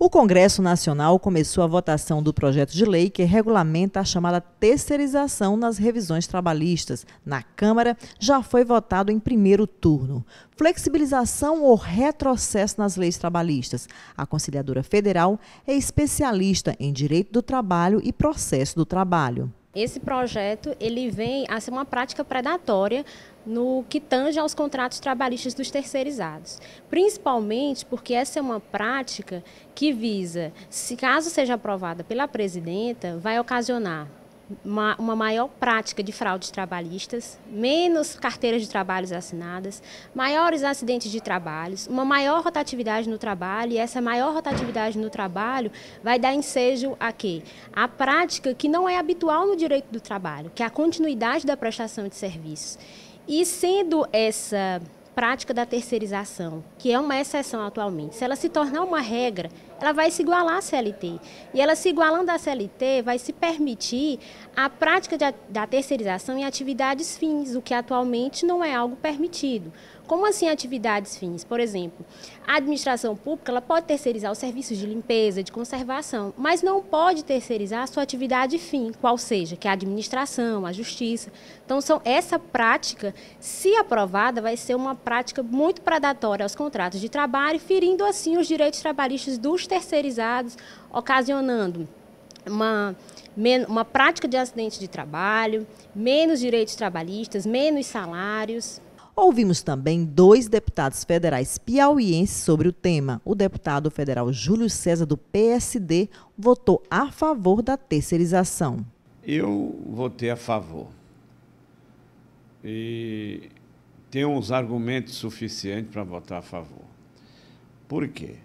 O Congresso Nacional começou a votação do projeto de lei que regulamenta a chamada terceirização nas revisões trabalhistas. Na Câmara, já foi votado em primeiro turno. Flexibilização ou retrocesso nas leis trabalhistas. A conciliadora federal é especialista em direito do trabalho e processo do trabalho. Esse projeto ele vem a ser uma prática predatória no que tange aos contratos trabalhistas dos terceirizados, principalmente porque essa é uma prática que visa, se caso seja aprovada pela presidenta, vai ocasionar uma, uma, maior prática de fraudes trabalhistas, menos carteiras de trabalhos assinadas, maiores acidentes de trabalhos, uma maior rotatividade no trabalho, e essa maior rotatividade no trabalho vai dar ensejo a quê? A prática que não é habitual no direito do trabalho, que é a continuidade da prestação de serviços. E sendo essa prática da terceirização, que é uma exceção atualmente, se ela se tornar uma regra, ela vai se igualar à CLT. E ela se igualando à CLT, vai se permitir a prática de, da terceirização em atividades fins, o que atualmente não é algo permitido. Como assim atividades fins? Por exemplo, a administração pública ela pode terceirizar os serviços de limpeza, de conservação, mas não pode terceirizar a sua atividade fim, qual seja, que é a administração, a justiça. Então, são, essa prática, se aprovada, vai ser uma prática muito predatória aos contratos de trabalho, ferindo assim os direitos trabalhistas dos terceirizados, ocasionando uma, uma prática de acidente de trabalho, menos direitos trabalhistas, menos salários. Ouvimos também dois deputados federais piauienses sobre o tema. O deputado federal Júlio César, do PSD, votou a favor da terceirização. Eu votei a favor. E tenho uns argumentos suficientes para votar a favor. Por quê?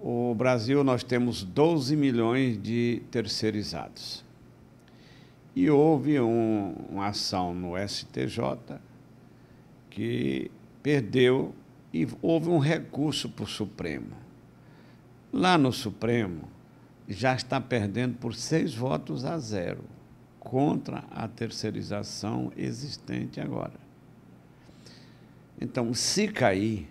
O Brasil, nós temos 12 milhões de terceirizados. E houve um, uma ação no STJ que perdeu e houve um recurso para o Supremo. Lá no Supremo, já está perdendo por seis votos a zero contra a terceirização existente agora. Então, se cair,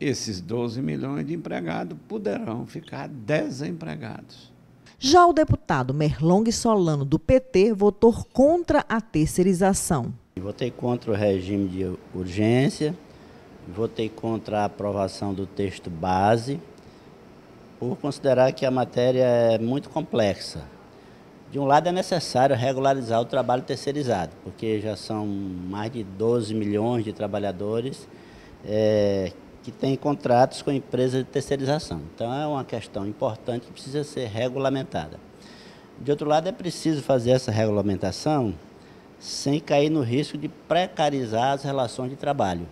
esses 12 milhões de empregados poderão ficar desempregados. Já o deputado Merlong Solano, do PT, votou contra a terceirização. Votei contra o regime de urgência, votei contra a aprovação do texto base, por considerar que a matéria é muito complexa. De um lado, é necessário regularizar o trabalho terceirizado, porque já são mais de 12 milhões de trabalhadores é, que têm contratos com empresas de terceirização. Então, é uma questão importante que precisa ser regulamentada. De outro lado, é preciso fazer essa regulamentação sem cair no risco de precarizar as relações de trabalho.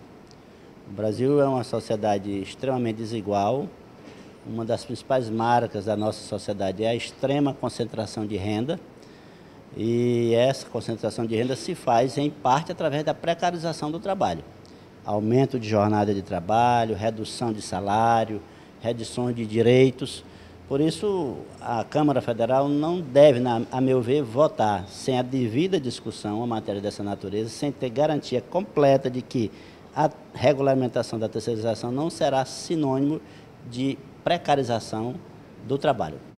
O Brasil é uma sociedade extremamente desigual. Uma das principais marcas da nossa sociedade é a extrema concentração de renda. E essa concentração de renda se faz, em parte, através da precarização do trabalho. Aumento de jornada de trabalho, redução de salário, redução de direitos. Por isso, a Câmara Federal não deve, a meu ver, votar sem a devida discussão uma matéria dessa natureza, sem ter garantia completa de que a regulamentação da terceirização não será sinônimo de precarização do trabalho.